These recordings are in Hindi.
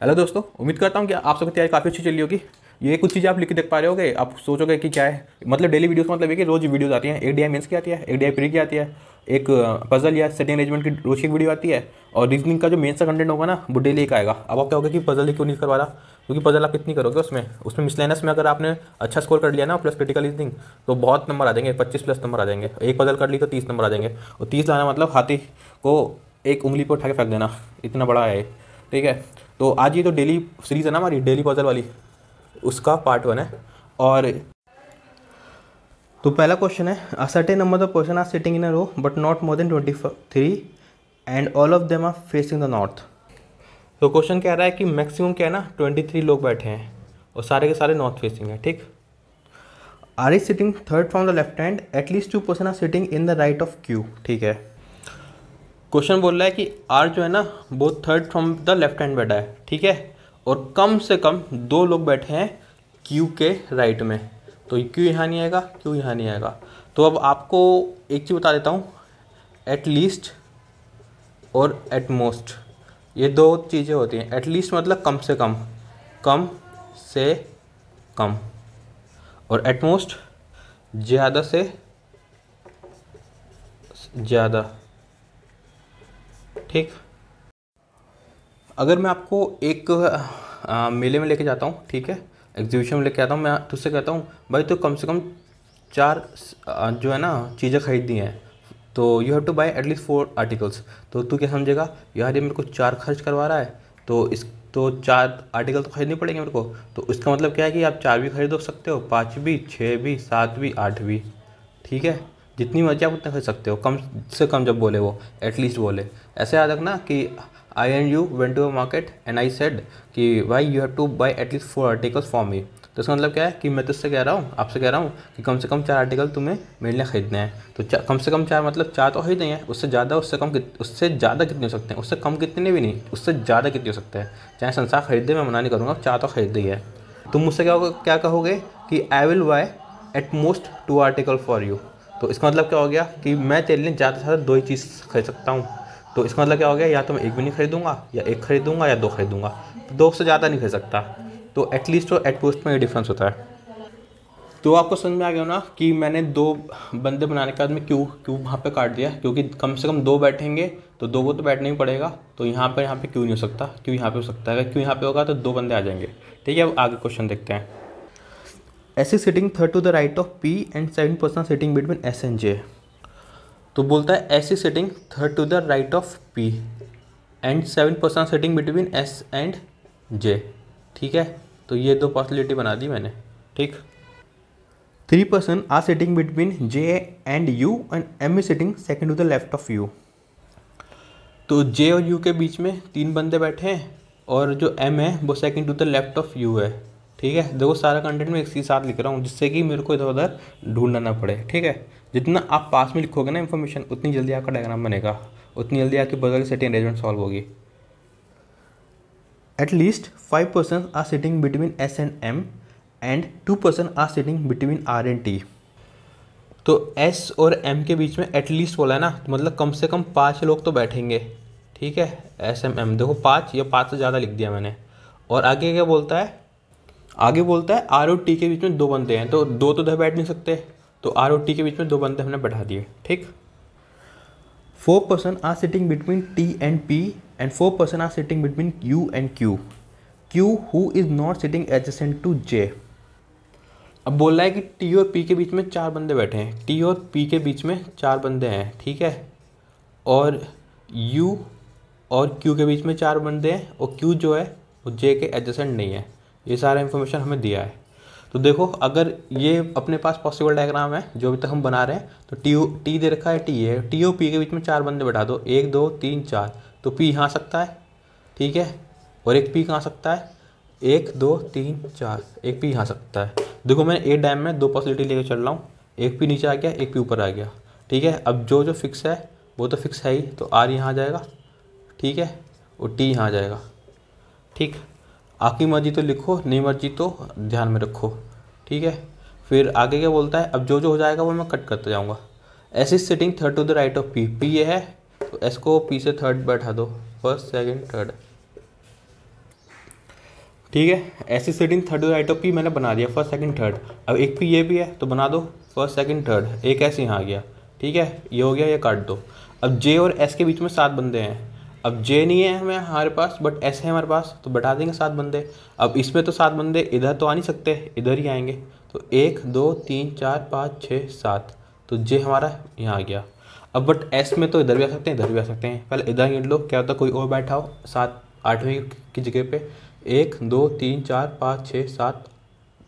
हेलो दोस्तों, उम्मीद करता हूँ कि आप सबकी तैयारी काफ़ी अच्छी चली होगी। ये कुछ चीज़ें आप लिख के देख पा रहे होगे। आप सोचोगे कि क्या है? मतलब डेली वीडियोस का मतलब है कि रोज़ वीडियोस आती हैं। एक डी आई मेन्स की आती है, एक डी आई की आती है, एक पजल या सेटिंग अरेंजमेंट की रोज की वीडियो आती है। और रीजनिंग का जो मेन सा कंटेंट होगा ना, वो डेली एक आएगा। अब आप क्या होगा कि पजल क्यों नहीं करवा रहा? क्योंकि पजल आप कितनी करोगे उसमें। उसमें मिसलेनस में अगर आपने अच्छा स्कोर कर लिया ना प्लस क्रिटिकल रीजनिंग तो बहुत नंबर आ जाएँगे, पच्चीस प्लस नंबर आ जाएँगे। एक पजल कर ली तो तीस नंबर आ जाएँगे। और तीस लाना मतलब हाथी को एक उंगली पर उठा के फेंक देना। इतना बड़ा है ठीक है? तो आज ये तो डेली सीरीज़ है ना हमारी, डेली पजल वाली। उसका पार्ट वन है। और तो पहला क्वेश्चन है a certain number of person are sitting in a row but not more than twenty three and all of them are facing the north तो क्वेश्चन कह रहा है कि मैक्सिमम क्या है ना ट्वेंटी थ्री लोग बैठे हैं, और सारे के सारे नॉर्थ फेसिंग है, ठीक? R is sitting third from the left hand at least two person are sitting in the right of Q ठीक है? क्वेश्चन बोल रहा है कि आर जो है ना, वो third from the left hand बैठा है, ठीक है? और कम से कम दो लोग बैठे हैं क्यू के राइट में। तो क्यू यहाँ नहीं आएगा क्यू यहाँ नहीं आएगा। तो अब आपको एक चीज़ बता देता हूँ एट लीस्ट और एट मोस्ट ये दो चीज़ें होती हैं। एट लीस्ट मतलब कम से कम कम से कम। और एट मोस्ट ज़्यादा से ज़्यादा। ठीक। अगर मैं आपको एक आ, मेले में लेके जाता हूँ ठीक है? एग्जीबिशन में लेके आता हूँ मैं तुझसे कहता हूँ भाई तो कम से कम चार जो है ना चीज़ें खरीदनी है तो you have to buy at least four articles तो तू क्या समझेगा? यार ये मेरे को चार खर्च करवा रहा है तो इस तो चार आर्टिकल तो खरीदने पड़ेंगे मेरे को। तो इसका मतलब क्या है कि आप चार भी खरीद सकते हो पाँच भी छः भी सात भी आठ भी ठीक है? जितनी मर्ज़ी आप उतना खरीद सकते हो। कम से कम जब बोले वो एटलीस्ट बोले। ऐसे याद रखना कि I and you went to market and I said कि why you have to buy at least four articles for me तो इसका मतलब क्या है कि मैं तुझसे कह रहा हूँ, आपसे कह रहा हूँ कि कम से कम चार आर्टिकल तुम्हें मेरे लिए ख़रीदने हैं। तो कम से कम चार मतलब चार तो खरीदने हैं उससे ज़्यादा, उससे कम उससे ज़्यादा कितने हो सकते हैं? उससे कम कितने भी नहीं, उससे ज़्यादा कितने हो सकते हैं? चाहे संसार खरीदे, मैं मना नहीं करूँगा, चार तो खरीद ही है। तुम मुझसे क्या क्या कहोगे कि I will buy at most two article for you तो इसका मतलब क्या हो गया कि मैं तेरे लिए ज़्यादा से ज़्यादा दो ही चीज़ खरीद सकता हूँ। तो इसका मतलब क्या हो गया, या तो मैं एक भी नहीं खरीदूँगा, या एक खरीदूँगा, या दो खरीदूँगा। तो दो से ज़्यादा नहीं खरीद सकता। तो एटलीस्ट और एट पोस्ट में ये डिफरेंस होता है। तो आपको समझ में आ गया ना कि मैंने दो बंदे बनाने के बाद में क्यों क्यों वहाँ पे काट दिया। क्योंकि कम से कम दो बैठेंगे तो दो को तो बैठना ही पड़ेगा। तो यहाँ पर, यहाँ पे क्यों नहीं हो सकता? क्यों यहाँ पे हो सकता है? क्यों यहाँ पे होगा तो दो बंदे आ जाएँगे। ठीक है, अब आगे क्वेश्चन देखते हैं। ऐसी sitting third to the right of P and seven person sitting between S and J तो बोलता है ऐसी sitting third to the right of P and seven person sitting between S and J ठीक है? तो ये दो पॉसिबिलिटी बना दी मैंने। ठीक? Three person are sitting between J and U and M is sitting second to the left of U तो जे और यू के बीच में तीन बंदे बैठे हैं और जो एम है वो second to the left of U है। ठीक है? देखो, सारा कंटेंट मैं एक ही साथ लिख रहा हूँ, जिससे कि मेरे को इधर उधर ढूंढना ना पड़े, ठीक है? जितना आप पास में लिखोगे ना इन्फॉर्मेशन उतनी जल्दी आपका डायग्राम बनेगा, उतनी जल्दी आपकी बगल सेटिंग अरेंजमेंट सॉल्व होगी। At least five person are sitting between S and M and two person are sitting between R and T तो एस और एम के बीच में एटलीस्ट बोला है ना तो मतलब कम से कम पाँच लोग तो बैठेंगे, ठीक है? एस एम एम देखो पाँच, या पाँच से ज़्यादा लिख दिया मैंने। और आगे क्या बोलता है? आगे बोलता है, आर और टी के बीच में दो बंदे हैं तो दो तो उधर बैठ नहीं सकते तो आर और टी के बीच में दो बंदे हमने बैठा दिए, ठीक? Four person are sitting between T and P and four person are sitting between U and Q Q who is not sitting adjacent to J अब बोल रहा है कि टी और पी के बीच में चार बंदे बैठे हैं। टी और पी के बीच में चार बंदे हैं, ठीक है? और यू और क्यू के बीच में चार बंदे हैं, और क्यू जो है, वो जे के एडजेसेंट नहीं है। ये सारा इन्फॉर्मेशन हमें दिया है। तो देखो, अगर ये अपने पास पॉसिबल डायग्राम है, जो अभी तक हम बना रहे हैं तो टी ओ टी दे रखा है टी है टी ओ पी के बीच में चार बंदे बैठा दो। एक, दो, तीन, चार। तो पी यहाँ आ सकता है, ठीक है? और एक पी कहाँ सकता है? एक, दो, तीन, चार। एक पी यहाँ सकता है। देखो, मैं ए डैम में दो पॉसिबिलिटी लेकर चल रहा हूँ। एक पी नीचे आ गया, एक पी ऊपर आ गया, ठीक है? अब जो जो फिक्स है, वो तो फिक्स है ही। तो आर यहाँ आ जाएगा, ठीक है? और टी यहाँ आ जाएगा, ठीक? आपकी मर्ज़ी तो लिखो नहीं मर्ज़ी तो ध्यान में रखो, ठीक है? फिर आगे क्या बोलता है? अब जो जो हो जाएगा वो मैं कट करते जाऊँगा। S is sitting third to the right of P P ये है तो एस को पी से थर्ड बैठा दो फ़र्स्ट सेकेंड थर्ड ठीक है? S is setting third right of P मैंने बना दिया फ़र्स्ट सेकंड थर्ड अब एक पी ये भी है तो बना दो फ़र्स्ट सेकंड थर्ड एक ऐसे यहाँ आ गया, ठीक है? ये हो गया, ये काट दो। अब जे और एस के बीच में सात बंदे हैं अब जे नहीं है हमें, हमारे पास बट एस है हमारे पास तो बैठा देंगे सात बंदे। अब इसमें तो सात बंदे इधर तो आ नहीं सकते, इधर ही आएँगे। तो एक, दो, तीन, चार, पाँच छः सात। तो जे हमारा यहाँ आ गया। अब बट एस में तो इधर भी आ सकते हैं, इधर भी आ सकते हैं। पहले इधर गिन लो, क्या होता कोई और बैठा हो, सात, आठवीं की जगह पे। एक, दो, तीन, चार, पाँच छः सात।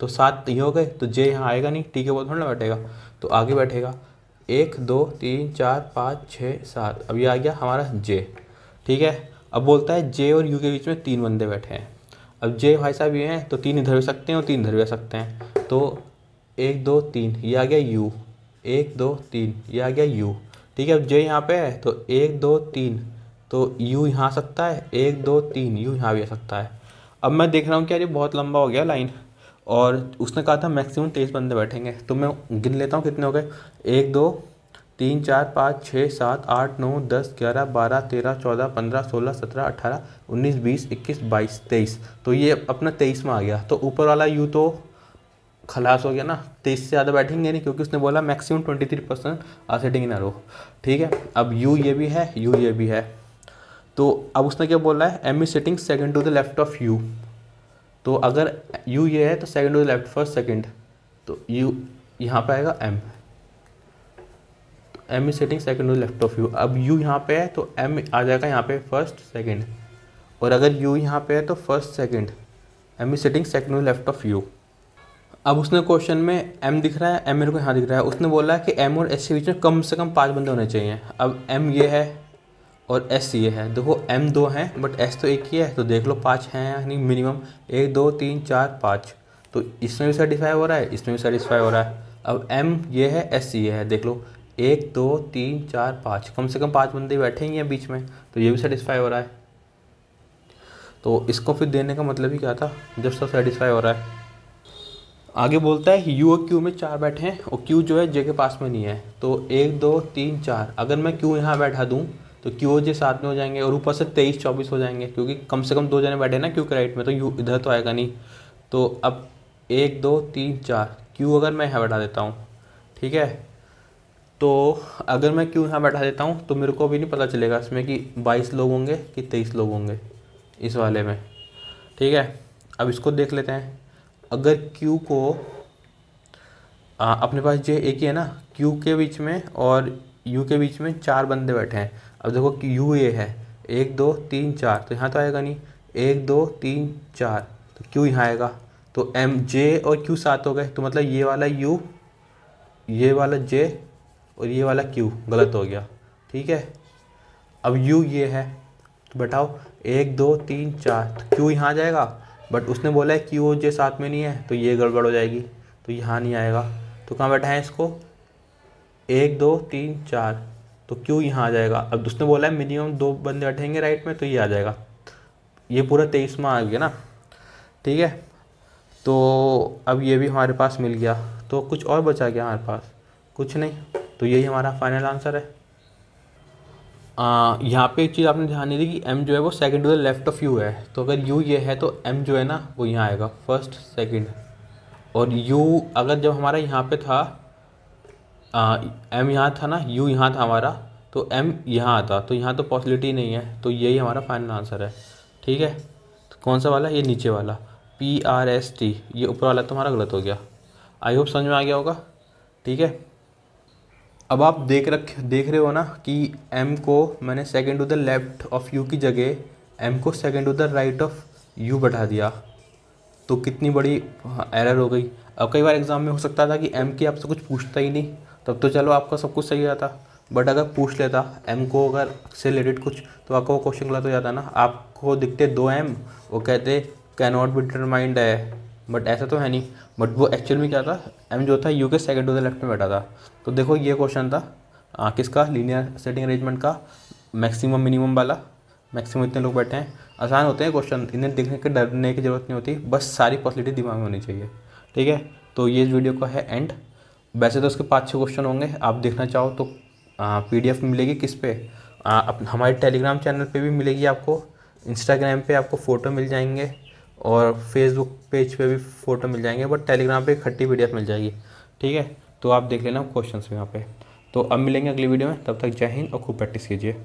तो सात ये हो गए तो जे यहाँ आएगा नहीं ठीक है वो थोड़ा बैठेगा। तो आगे बैठेगा। एक, दो, तीन, चार, पाँच छः सात। अब ये आ गया हमारा जे ठीक है? अब बोलता है, जे और यू के बीच में तीन बंदे बैठे हैं। अब जे भाई साहब ये हैं तो तीन इधर भी सकते हैं और तीन इधर भी आ सकते हैं। तो एक, दो, तीन, ये आ गया यू। एक, दो, तीन, ये आ गया यू। ठीक है, अब जे यहाँ पे है तो एक, दो, तीन तो यू यहाँ आ सकता है, एक, दो, तीन, यू यहाँ भी आ सकता है। अब मैं देख रहा हूँ कि ये बहुत लंबा हो गया लाइन, और उसने कहा था मैक्सिमम तेईस बंदे बैठेंगे तो मैं गिन लेता हूँ कितने हो गए। एक, दो तीन चार पाँच छः सात आठ नौ दस ग्यारह बारह तेरह चौदह पंद्रह सोलह सत्रह अठारह उन्नीस बीस इक्कीस बाईस तेईस। तो ये अपना तेईस में आ गया। तो ऊपर वाला यू तो खलास हो गया ना। तेईस से ज़्यादा बैठेंगे नहीं क्योंकि उसने बोला maximum twenty three percent are setting in ठीक है? अब यू ये भी है, यू ये भी है। तो अब उसने क्या बोला है? M is sitting second to the left of U तो अगर यू ये है तो second to the left first second तो यू, यहाँ पर आएगा M M is setting second to left of U अब यू यहाँ पे है तो एम आ जाएगा यहाँ पे फ़र्स्ट सेकेंड और अगर यू यहाँ पे है तो first second M is setting second to left of U अब उसने क्वेश्चन में एम दिख रहा है एम मेरे को यहाँ दिख रहा है. उसने बोला है कि एम और एस के बीच में कम से कम पाँच बंदे होने चाहिए. अब एम ये है और एससी ये है. देखो एम दो हैं बट एस तो एक ही है. तो देख लो, पाँच हैं यानी मिनिमम एक, दो, तीन, चार, पाँच. तो इसमें भी सेटिस्फाई हो रहा है, इसमें भी सेटिस्फाई हो रहा है. अब एम ये है एस ये है. देख लो एक, दो, तीन, चार, पाँच। कम से कम पाँच बंदे बैठे ही हैं बीच में तो ये भी सेटिस्फाई हो रहा है। तो इसको फिर देने का मतलब ही क्या था? जब सब सेटिस्फाई हो रहा है। आगे बोलता है यू और क्यू में चार बैठे हैं और क्यू जो है जे के पास में नहीं है। तो एक, दो, तीन, चार। अगर मैं क्यू यहाँ बैठा दूँ तो क्यू जे साथ में हो जाएँगे और ऊपर से तेईस, चौबीस हो जाएँगे, क्योंकि कम से कम दो जने बैठे ना क्यू के राइट में तो यू इधर तो आएगा नहीं। तो अब एक, दो, तीन, चार। क्यू अगर मैं यहाँ बैठा देता हूँ, ठीक है? तो अगर मैं क्यों यहाँ बैठा देता हूँ तो मेरे को अभी नहीं पता चलेगा इसमें कि बाईस लोग होंगे कि तेईस लोग होंगे इस वाले में। ठीक है? अब इसको देख लेते हैं। अगर क्यू को आ, अपने पास जो एक ही है ना क्यू के बीच में और यू के बीच में चार बंदे बैठे हैं। अब देखो यू ये है। एक दो तीन चार। तो यहाँ तो आएगा नहीं। एक दो तीन चार। तो क्यू यहाँ आएगा। तो एम जे और क्यू सात हो गए। तो मतलब ये वाला यू ये वाला जे और ये वाला क्यू गलत हो गया। ठीक है? अब यू ये है। तो बताओ, एक, दो, तीन, चार तो क्यू यहाँ जाएगा? बट उसने बोला है क्यू जे साथ में नहीं है तो ये गड़बड़ हो जाएगी। तो यहाँ नहीं आएगा। तो कहाँ बैठा है इसको? एक, दो, तीन, चार तो क्यू यहाँ आ जाएगा। अब उसने बोला है मिनिमम दो बंदे बैठेंगे राइट में तो ये आ जाएगा। ये पूरा तेईस में आ गया ना? ठीक है? तो अब ये भी हमारे पास मिल गया। तो कुछ और बचा गया हमारे पास? कुछ नहीं। तो यही हमारा फाइनल आंसर है। यहाँ पे एक चीज़ आपने ध्यान नहीं दी कि एम जो है वो second to the left of U है। तो अगर यू ये है तो एम जो है ना, वो यहाँ आएगा फ़र्स्ट सेकंड और यू अगर जब हमारा यहाँ पे था एम यहाँ था ना यू यहाँ था हमारा तो एम यहाँ आता। तो यहाँ तो पॉसिबिलिटी नहीं है। तो यही हमारा फाइनल आंसर है। ठीक है? तो कौन सा वाला? ये नीचे वाला। पी आर एस टी ये ऊपर वाला तो हमारा गलत हो गया। आई होप समझ में आ गया होगा। ठीक है? अब आप देख रख, देख रहे हो ना कि एम को मैंने second to the left of U की जगह एम को second to the right of U बढ़ा दिया। तो कितनी बड़ी एरर हो गई। अब कई बार एग्ज़ाम में हो सकता था कि एम की आपसे कुछ पूछता ही नहीं। तब तो चलो आपका सब कुछ सही रहता। बट अगर पूछ लेता एम को अगर से रिलेटेड कुछ तो आपका वो क्वेश्चन गलत हो जाता ना। आपको दिखते दो एम वो कहते कैन नॉट बी डिटरमाइंड है। बट ऐसा तो है नहीं. बट वो एक्चुअल में क्या था? एम जो था यू के सेकेंड टू द लेफ़्ट में बैठा था. तो देखो ये क्वेश्चन था आ, किसका? लीनियर सेटिंग अरेंजमेंट का मैक्सिमम मिनिमम वाला. मैक्सिमम इतने लोग बैठे हैं. आसान होते हैं क्वेश्चन इन्हें देखने के डरने की ज़रूरत नहीं होती. बस सारी पॉसिबिलिटी दिमाग में होनी चाहिए. ठीक है? तो ये वीडियो का है एंड वैसे तो उसके पाँच छः क्वेश्चन होंगे. आप देखना चाहो तो पी डी मिलेगी किस पे? आ, अप, हमारे टेलीग्राम चैनल पे भी मिलेगी आपको. इंस्टाग्राम पे आपको फ़ोटो मिल जाएँगे. और फेसबुक पेज पे भी फ़ोटो मिल जाएँगे बट टेलीग्राम पे खट्टी पी मिल जाएगी। ठीक है? तो आप देख लेना क्वेश्चन यहाँ पे। तो अब मिलेंगे अगली वीडियो में। तब तक जय हिंद और खूब प्रैक्टिस कीजिए।